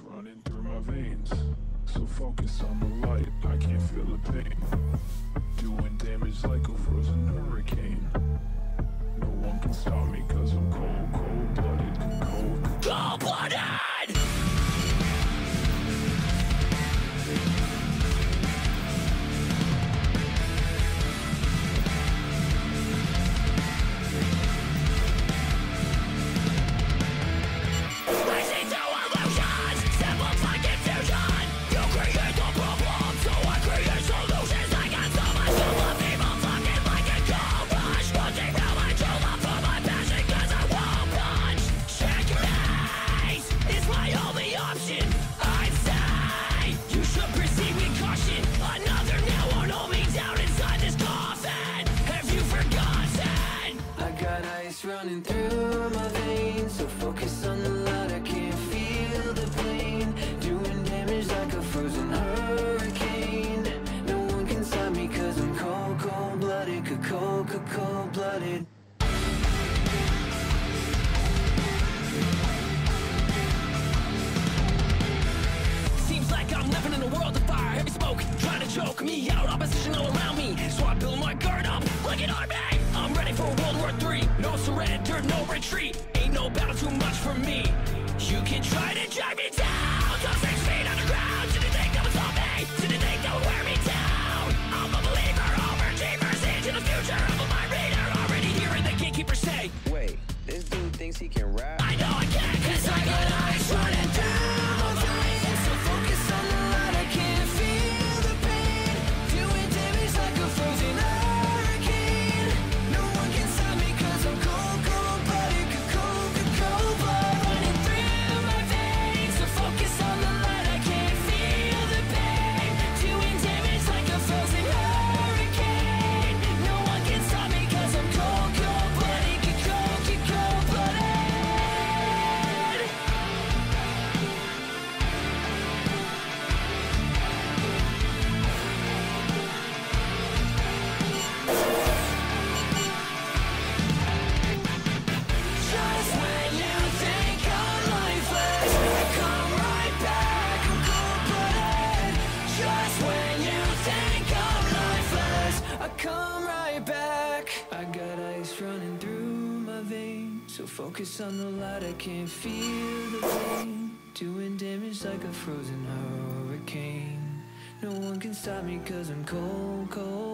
running through my veins. So focus on the light, I can't feel the pain. Doing damage like running through my veins So focus on the light, I can't feel the pain Doing damage like a frozen hurricane No one can stop me cause I'm cold, cold-blooded Cold, cold, cold-blooded Seems like I'm living in a world of fire, heavy smoke, trying to choke me out. Opposition all around me, so I build my guard up like an army. I'm ready for World War III. Surrender, no retreat. Ain't no battle too much for me. You can try to drag me down, come six feet underground. Didn't think that would stop me. Didn't think that would wear me down. I'm a believer, overachievers into the future. I'm a mind reader, already hearing the gatekeeper say. Wait, this dude thinks he can rap? Focus on the light. I can't feel the pain. Doing damage like a frozen hurricane. No one can stop me 'cause I'm cold, cold.